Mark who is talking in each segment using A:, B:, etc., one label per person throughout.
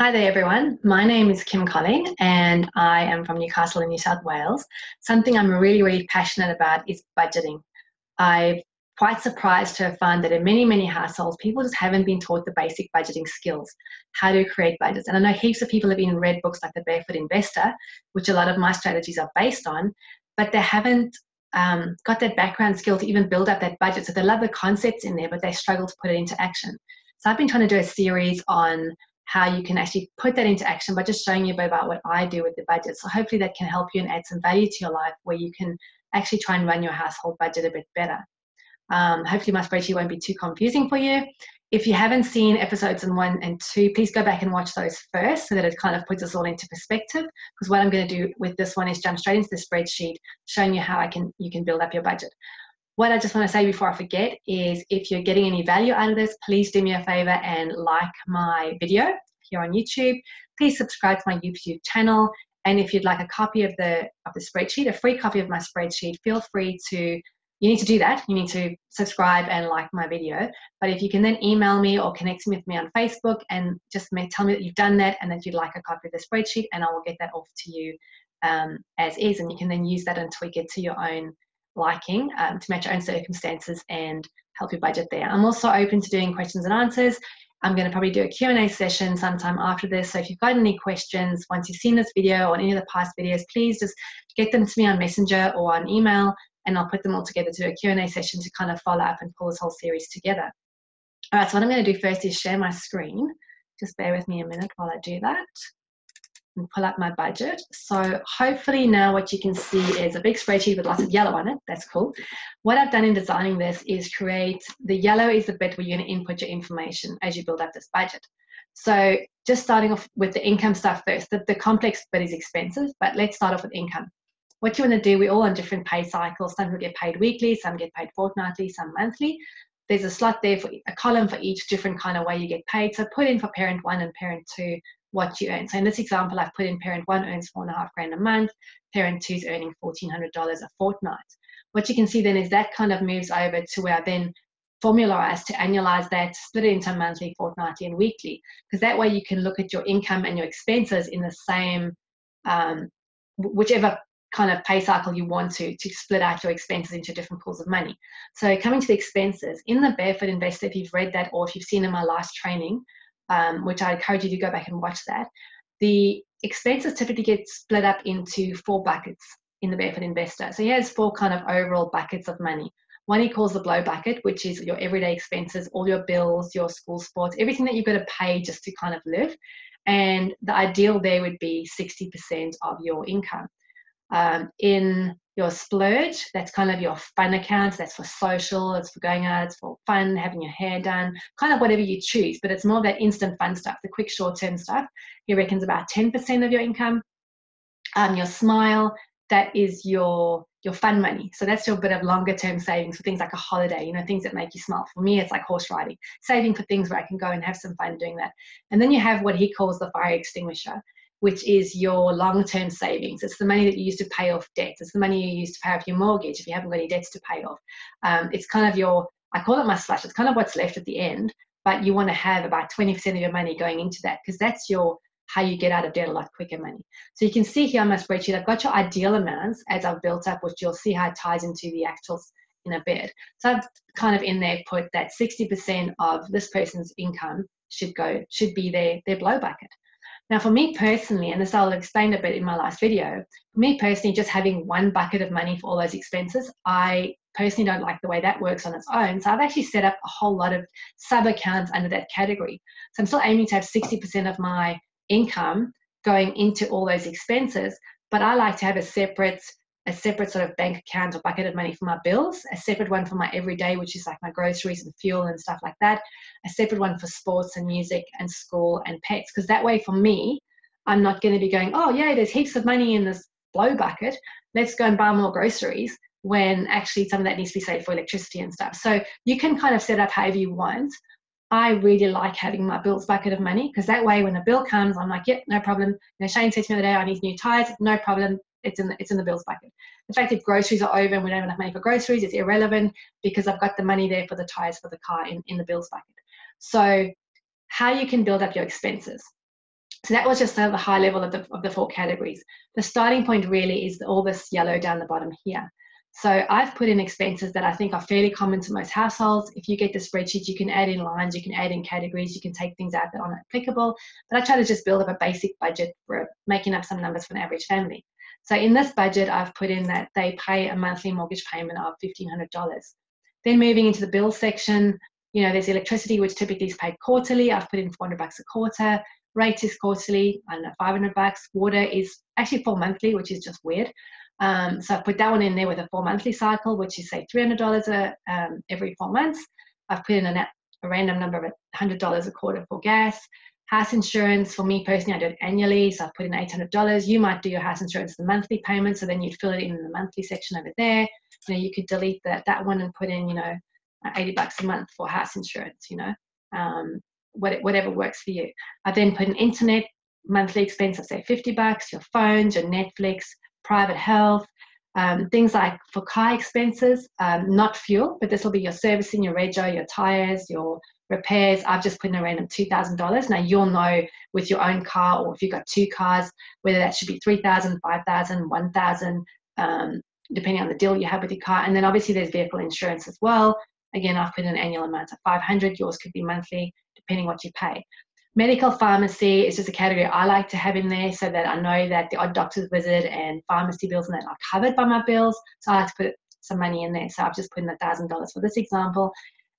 A: Hi there, everyone. My name is Kim Colling, and I am from Newcastle in New South Wales. Something I'm really, really passionate about is budgeting. I'm quite surprised to find that in many, many households, people just haven't been taught the basic budgeting skills, how to create budgets. And I know heaps of people have been read books like The Barefoot Investor, which a lot of my strategies are based on, but they haven't um, got that background skill to even build up that budget. So they love the concepts in there, but they struggle to put it into action. So I've been trying to do a series on how you can actually put that into action by just showing you a bit about what I do with the budget. So hopefully that can help you and add some value to your life where you can actually try and run your household budget a bit better. Um, hopefully my spreadsheet won't be too confusing for you. If you haven't seen episodes in one and two, please go back and watch those first so that it kind of puts us all into perspective. Because what I'm going to do with this one is jump straight into the spreadsheet, showing you how I can you can build up your budget. What I just want to say before I forget is if you're getting any value out of this, please do me a favor and like my video here on YouTube. Please subscribe to my YouTube channel. And if you'd like a copy of the of the spreadsheet, a free copy of my spreadsheet, feel free to you need to do that. You need to subscribe and like my video. But if you can then email me or connect with me on Facebook and just tell me that you've done that and that you'd like a copy of the spreadsheet, and I will get that off to you um, as is. And you can then use that and tweak it to your own liking um, to match your own circumstances and help your budget there. I'm also open to doing questions and answers. I'm going to probably do a Q&A session sometime after this. So if you've got any questions, once you've seen this video or any of the past videos, please just get them to me on Messenger or on email, and I'll put them all together to do a Q&A session to kind of follow up and pull this whole series together. All right, so what I'm going to do first is share my screen. Just bear with me a minute while I do that and pull up my budget. So hopefully now what you can see is a big spreadsheet with lots of yellow on it. That's cool. What I've done in designing this is create, the yellow is the bit where you're gonna input your information as you build up this budget. So just starting off with the income stuff first, the, the complex bit is expensive, but let's start off with income. What you wanna do, we're all on different pay cycles. Some people get paid weekly, some get paid fortnightly, some monthly. There's a slot there for a column for each different kind of way you get paid. So put in for parent one and parent two what you earn. So in this example, I've put in parent one earns four and a half grand a month, parent two is earning $1,400 a fortnight. What you can see then is that kind of moves over to where then formularize to annualize that, split it into monthly, fortnightly, and weekly. Because that way you can look at your income and your expenses in the same, um, whichever kind of pay cycle you want to to split out your expenses into different pools of money. So coming to the expenses, in the Barefoot Investor, if you've read that or if you've seen in my last training, um, which I encourage you to go back and watch that. The expenses typically get split up into four buckets in the Barefoot Investor. So he has four kind of overall buckets of money. One he calls the blow bucket, which is your everyday expenses, all your bills, your school sports, everything that you've got to pay just to kind of live. And the ideal there would be 60% of your income. Um, in your splurge, that's kind of your fun account. That's for social, it's for going out, it's for fun, having your hair done, kind of whatever you choose. But it's more that instant fun stuff, the quick short term stuff. He reckons about 10% of your income. Um, your smile, that is your your fun money. So that's your bit of longer term savings for things like a holiday, you know, things that make you smile. For me, it's like horse riding, saving for things where I can go and have some fun doing that. And then you have what he calls the fire extinguisher which is your long term savings. It's the money that you use to pay off debts. It's the money you use to pay off your mortgage if you haven't got any debts to pay off. Um, it's kind of your, I call it my slush, it's kind of what's left at the end, but you want to have about 20% of your money going into that because that's your how you get out of debt a lot quicker money. So you can see here on my spreadsheet, I've got your ideal amounts as I've built up, which you'll see how it ties into the actuals in a bit. So I've kind of in there put that 60% of this person's income should go, should be their, their blow bucket. Now, for me personally, and this I'll explain a bit in my last video, for me personally, just having one bucket of money for all those expenses, I personally don't like the way that works on its own. So I've actually set up a whole lot of sub accounts under that category. So I'm still aiming to have 60% of my income going into all those expenses, but I like to have a separate a separate sort of bank account or bucket of money for my bills, a separate one for my everyday, which is like my groceries and fuel and stuff like that, a separate one for sports and music and school and pets. Because that way, for me, I'm not going to be going, oh, yeah, there's heaps of money in this blow bucket. Let's go and buy more groceries when actually some of that needs to be saved for electricity and stuff. So you can kind of set up however you want. I really like having my bills bucket of money because that way when a bill comes, I'm like, yep, no problem. You know, Shane said to me the other day, I need new tires, no problem it's in the, it's in the bills bucket. In fact, if groceries are over and we don't have enough money for groceries, it's irrelevant because I've got the money there for the tires for the car in, in the bills bucket. So how you can build up your expenses. So that was just sort of the high level of the, of the four categories. The starting point really is all this yellow down the bottom here. So I've put in expenses that I think are fairly common to most households. If you get the spreadsheet, you can add in lines, you can add in categories, you can take things out that aren't applicable. But I try to just build up a basic budget for making up some numbers for an average family. So in this budget, I've put in that they pay a monthly mortgage payment of $1,500. Then moving into the bill section, you know, there's electricity, which typically is paid quarterly. I've put in 400 bucks a quarter. Rate is quarterly, I know, 500 bucks. Water is actually four monthly, which is just weird. Um, so I've put that one in there with a four monthly cycle, which is say $300 a, um, every four months. I've put in a, a random number of $100 a quarter for gas. House insurance, for me personally, I do it annually, so I've put in $800. You might do your house insurance the monthly payment, so then you'd fill it in the monthly section over there. You know, you could delete that, that one and put in, you know, 80 bucks a month for house insurance, you know, um, whatever works for you. I then put an internet monthly expense of say 50 bucks, your phones, your Netflix, private health, um, things like for car expenses, um, not fuel, but this will be your servicing, your rego, your tires, your repairs. I've just put in a random $2,000. Now you'll know with your own car or if you've got two cars, whether that should be 3,000, 5,000, 1,000, um, depending on the deal you have with your car. And then obviously there's vehicle insurance as well. Again, I've put in an annual amount of 500. Yours could be monthly, depending what you pay. Medical pharmacy is just a category I like to have in there so that I know that the odd doctor's visit and pharmacy bills and that are covered by my bills. So I like to put some money in there. So I've just put in a thousand dollars for this example.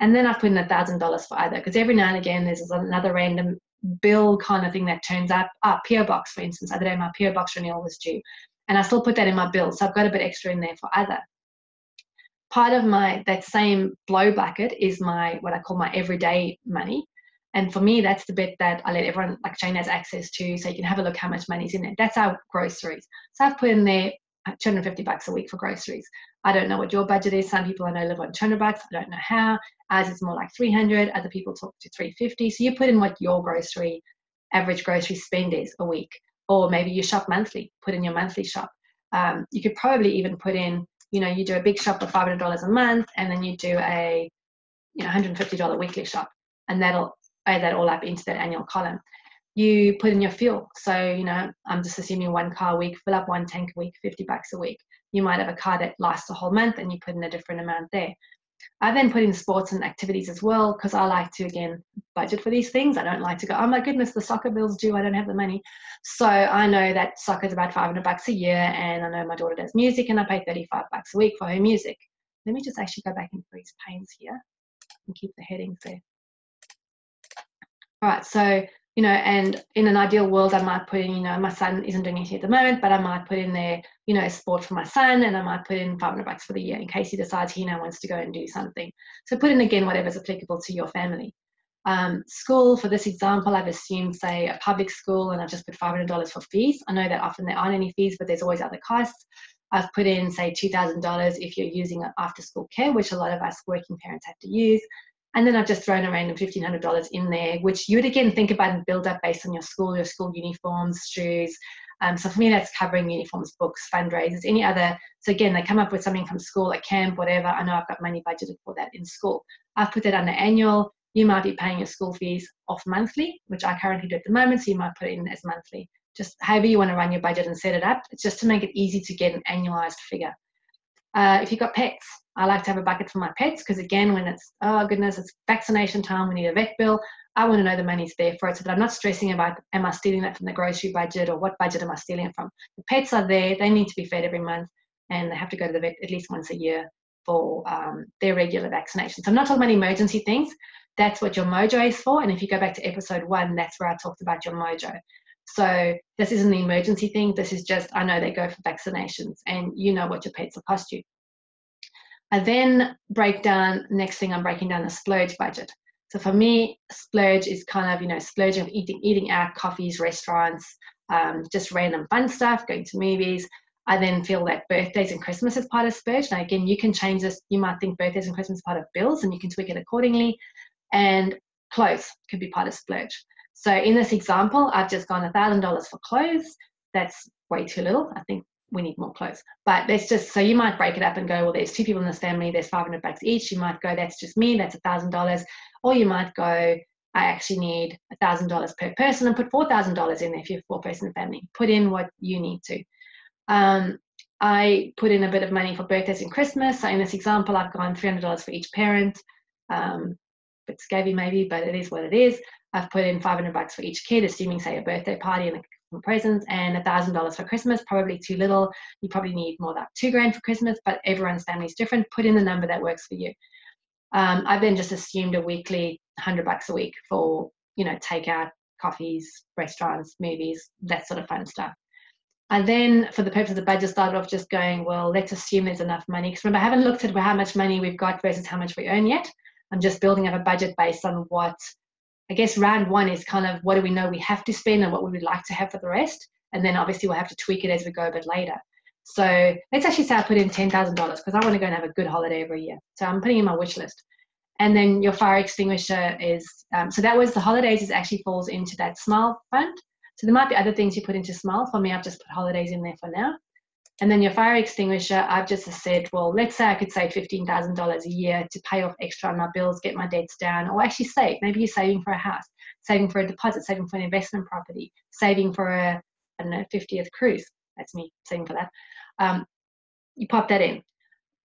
A: And then I've put in a thousand dollars for either because every now and again there's another random bill kind of thing that turns up. Ah, PO box, for instance. Other day my PO box renewal was due. And I still put that in my bill. So I've got a bit extra in there for either. Part of my that same blow bucket is my what I call my everyday money. And for me, that's the bit that I let everyone, like Jane, has access to, so you can have a look how much money's in there. That's our groceries. So I've put in there 250 bucks a week for groceries. I don't know what your budget is. Some people I know live on 200 bucks. I don't know how. Ours is more like 300. Other people talk to 350. So you put in what your grocery, average grocery spend is a week. Or maybe you shop monthly, put in your monthly shop. Um, you could probably even put in, you know, you do a big shop of $500 a month and then you do a you know, $150 weekly shop. And that'll add that all up into that annual column. You put in your fuel. So, you know, I'm just assuming one car a week, fill up one tank a week, 50 bucks a week. You might have a car that lasts a whole month and you put in a different amount there. I then put in sports and activities as well because I like to again budget for these things. I don't like to go, oh my goodness, the soccer bill's due. I don't have the money. So I know that soccer is about 500 bucks a year, and I know my daughter does music, and I pay 35 bucks a week for her music. Let me just actually go back and freeze panes here and keep the headings there. All right, so you know, and in an ideal world, I might put in, you know, my son isn't doing anything at the moment, but I might put in there, you know, a sport for my son, and I might put in 500 bucks for the year in case he decides he now wants to go and do something. So put in again whatever's applicable to your family. Um, school, for this example, I've assumed, say, a public school, and I've just put $500 for fees. I know that often there aren't any fees, but there's always other costs. I've put in, say, $2,000 if you're using after school care, which a lot of us working parents have to use. And then I've just thrown a random $1,500 in there, which you would again think about and build up based on your school, your school uniforms, shoes. Um, so for me, that's covering uniforms, books, fundraisers, any other. So again, they come up with something from school, a camp, whatever. I know I've got money budgeted for that in school. I've put that under annual. You might be paying your school fees off monthly, which I currently do at the moment. So you might put it in as monthly. Just however you want to run your budget and set it up. It's just to make it easy to get an annualized figure. Uh, if you've got pets, I like to have a bucket for my pets because again, when it's oh goodness, it's vaccination time, we need a vet bill. I want to know the money's there for it so that I'm not stressing about am I stealing that from the grocery budget or what budget am I stealing it from. The pets are there; they need to be fed every month, and they have to go to the vet at least once a year for um, their regular vaccinations. So I'm not talking about emergency things. That's what your mojo is for. And if you go back to episode one, that's where I talked about your mojo. So this isn't the emergency thing. This is just, I know they go for vaccinations and you know what your pets will cost you. I then break down, next thing I'm breaking down the splurge budget. So for me, splurge is kind of, you know, splurging of eating, eating out, coffees, restaurants, um, just random fun stuff, going to movies. I then feel that birthdays and Christmas is part of splurge. Now again, you can change this. You might think birthdays and Christmas part of bills and you can tweak it accordingly. And clothes could be part of splurge. So in this example, I've just gone $1,000 for clothes. That's way too little. I think we need more clothes. But let's just, so you might break it up and go, well, there's two people in this family, there's 500 bucks each. You might go, that's just me, that's $1,000. Or you might go, I actually need $1,000 per person and put $4,000 in there if you're a four person family. Put in what you need to. Um, I put in a bit of money for birthdays and Christmas. So in this example, I've gone $300 for each parent. Um, bit scabby maybe, but it is what it is. I've put in 500 bucks for each kid, assuming say a birthday party and a presents, and a thousand dollars for Christmas. Probably too little. You probably need more like two grand for Christmas, but everyone's family is different. Put in the number that works for you. Um, I've then just assumed a weekly 100 bucks a week for you know takeout, coffees, restaurants, movies, that sort of fun stuff. And then for the purpose of the budget, started off just going, well, let's assume there's enough money. Because remember, I haven't looked at how much money we've got versus how much we earn yet. I'm just building up a budget based on what, I guess round one is kind of what do we know we have to spend and what we would like to have for the rest. And then obviously we'll have to tweak it as we go a bit later. So let's actually say I put in $10,000 because I want to go and have a good holiday every year. So I'm putting in my wish list. And then your fire extinguisher is, um, so that was the holidays is actually falls into that smile fund. So there might be other things you put into smile. For me, I've just put holidays in there for now. And then your fire extinguisher, I've just said, well, let's say I could save $15,000 a year to pay off extra on my bills, get my debts down, or actually save. Maybe you're saving for a house, saving for a deposit, saving for an investment property, saving for a, I don't know, 50th cruise. That's me saving for that. Um, you pop that in.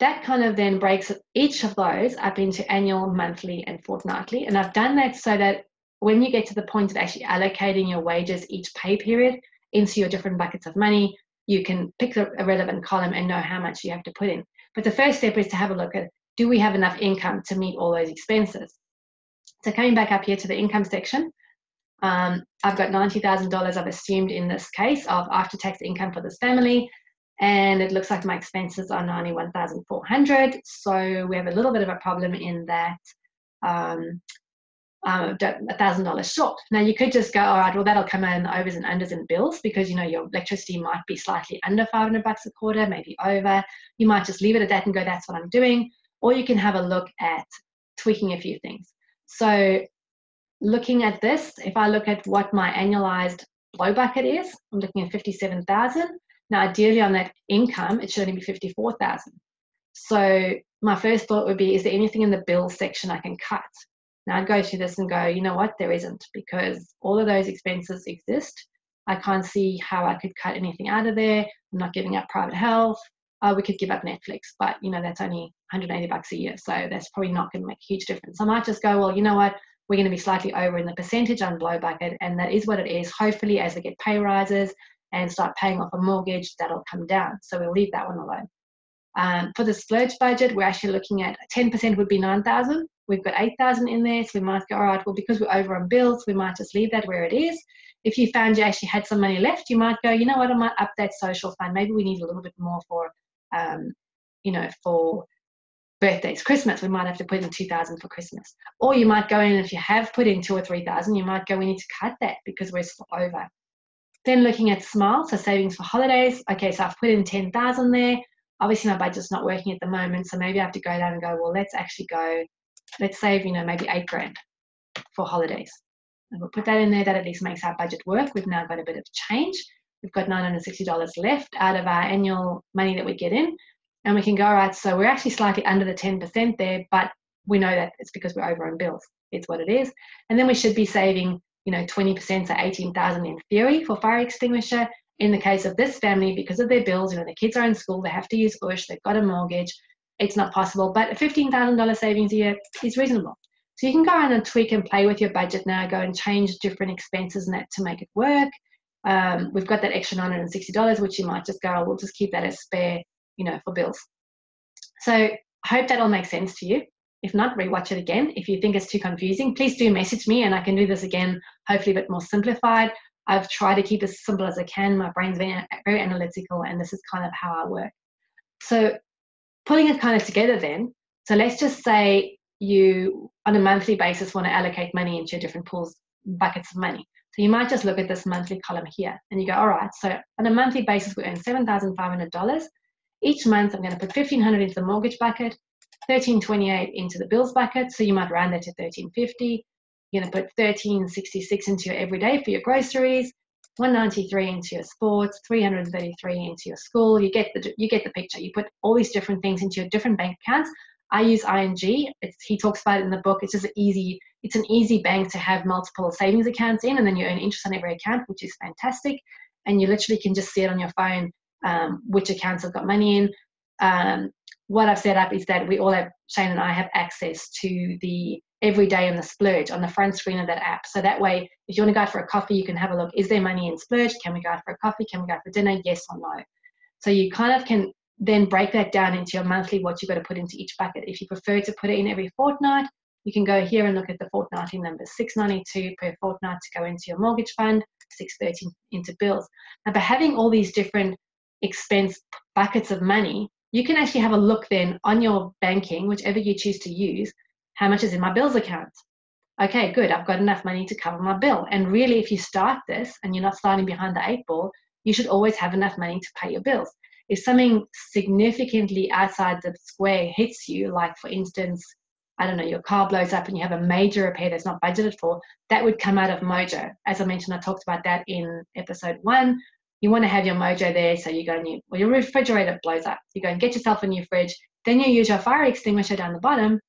A: That kind of then breaks each of those up into annual, monthly, and fortnightly. And I've done that so that when you get to the point of actually allocating your wages each pay period into your different buckets of money, you can pick a relevant column and know how much you have to put in. But the first step is to have a look at do we have enough income to meet all those expenses? So coming back up here to the income section, um, I've got $90,000 I've assumed in this case of after-tax income for this family, and it looks like my expenses are 91,400. So we have a little bit of a problem in that um, um, a thousand dollars short. Now you could just go, all right, well that'll come in overs and unders and bills because you know your electricity might be slightly under 500 bucks a quarter, maybe over. You might just leave it at that and go, that's what I'm doing. Or you can have a look at tweaking a few things. So looking at this, if I look at what my annualized blow bucket is, I'm looking at 57,000. Now ideally on that income, it should only be 54,000. So my first thought would be, is there anything in the bill section I can cut? Now I'd go through this and go, you know what, there isn't because all of those expenses exist. I can't see how I could cut anything out of there. I'm not giving up private health. Uh, we could give up Netflix, but you know that's only 180 bucks a year, so that's probably not going to make a huge difference. I might just go, well, you know what, we're going to be slightly over in the percentage on blow bucket, and that is what it is. Hopefully, as we get pay rises and start paying off a mortgage, that'll come down. So we'll leave that one alone. Um, for the splurge budget, we're actually looking at 10% would be 9,000. We've got 8,000 in there, so we might go, all right, well, because we're over on bills, we might just leave that where it is. If you found you actually had some money left, you might go, you know what, I might up that social fund. Maybe we need a little bit more for, um, you know, for birthdays, Christmas, we might have to put in 2,000 for Christmas. Or you might go in, if you have put in two or 3,000, you might go, we need to cut that because we're over. Then looking at small, so savings for holidays. Okay, so I've put in 10,000 there obviously my budget's not working at the moment, so maybe I have to go down and go, well, let's actually go, let's save, you know, maybe eight grand for holidays. And we'll put that in there, that at least makes our budget work. We've now got a bit of change. We've got $960 left out of our annual money that we get in. And we can go, all right, so we're actually slightly under the 10% there, but we know that it's because we're over on bills. It's what it is. And then we should be saving, you know, 20%, so 18,000 in theory for fire extinguisher in the case of this family, because of their bills, you know, the kids are in school, they have to use OOSH, they've got a mortgage, it's not possible. But a $15,000 savings a year is reasonable. So you can go around and tweak and play with your budget now, go and change different expenses and that to make it work. Um, we've got that extra $960, which you might just go, oh, we'll just keep that as spare, you know, for bills. So I hope that all makes sense to you. If not, rewatch it again. If you think it's too confusing, please do message me and I can do this again, hopefully a bit more simplified. I've tried to keep as simple as I can. My brain's very, very analytical, and this is kind of how I work. So, putting it kind of together then, so let's just say you, on a monthly basis, want to allocate money into your different pools, buckets of money. So, you might just look at this monthly column here and you go, all right, so on a monthly basis, we earn $7,500. Each month, I'm going to put 1500 into the mortgage bucket, 1328 into the bills bucket. So, you might round that to 1350 you're going to put 1366 into your everyday for your groceries, 193 into your sports, 333 into your school. You get the you get the picture. You put all these different things into your different bank accounts. I use ING. It's, he talks about it in the book. It's just an easy, it's an easy bank to have multiple savings accounts in, and then you earn interest on every account, which is fantastic. And you literally can just see it on your phone um, which accounts have got money in. Um, what I've set up is that we all have Shane and I have access to the every day in the splurge on the front screen of that app. So that way, if you want to go out for a coffee, you can have a look. Is there money in splurge? Can we go out for a coffee? Can we go out for dinner? Yes or no. So you kind of can then break that down into your monthly what you've got to put into each bucket. If you prefer to put it in every fortnight, you can go here and look at the fortnightly numbers 692 per fortnight to go into your mortgage fund 613 into bills now by having all these different expense buckets of money you can actually have a look then on your banking whichever you choose to use how much is in my bills account okay good i've got enough money to cover my bill and really if you start this and you're not starting behind the eight ball you should always have enough money to pay your bills if something significantly outside the square hits you, like for instance, I don't know, your car blows up and you have a major repair that's not budgeted for, that would come out of Mojo. As I mentioned, I talked about that in episode one. You want to have your Mojo there, so you go and well, your refrigerator blows up. You go and get yourself a new fridge. Then you use your fire extinguisher down the bottom.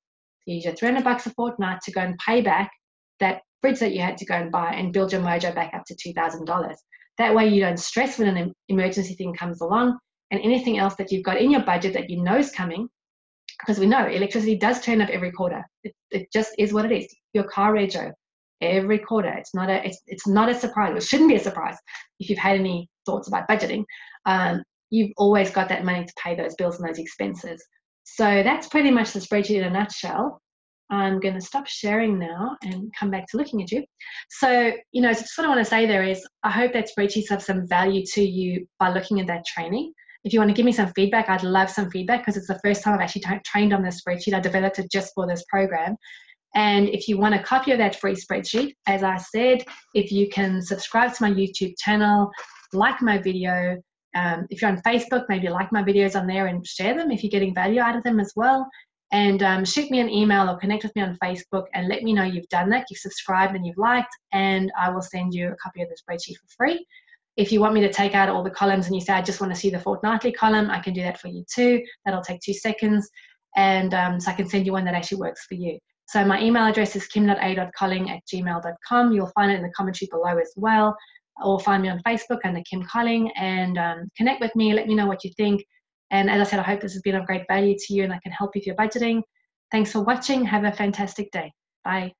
A: You use your 300 bucks a fortnight to go and pay back that fridge that you had to go and buy and build your Mojo back up to $2,000. That way you don't stress when an emergency thing comes along and anything else that you've got in your budget that you know is coming, because we know electricity does turn up every quarter. It, it just is what it is. Your car rego every quarter. It's not a it's, it's not a surprise. It shouldn't be a surprise if you've had any thoughts about budgeting. Um, you've always got that money to pay those bills and those expenses. So that's pretty much the spreadsheet in a nutshell. I'm going to stop sharing now and come back to looking at you. So, you know, just what I want to say there is I hope that spreadsheets have some value to you by looking at that training if you want to give me some feedback, I'd love some feedback because it's the first time I've actually trained on this spreadsheet. I developed it just for this program. And if you want a copy of that free spreadsheet, as I said, if you can subscribe to my YouTube channel, like my video, um, if you're on Facebook, maybe like my videos on there and share them if you're getting value out of them as well. And um, shoot me an email or connect with me on Facebook and let me know you've done that, you've subscribed and you've liked, and I will send you a copy of the spreadsheet for free. If you want me to take out all the columns and you say, I just want to see the fortnightly column, I can do that for you too. That'll take two seconds. And um, so I can send you one that actually works for you. So my email address is kim.a.colling at gmail.com. You'll find it in the commentary below as well. Or find me on Facebook under Kim Colling and um, connect with me. Let me know what you think. And as I said, I hope this has been of great value to you and I can help you with your budgeting. Thanks for watching. Have a fantastic day. Bye.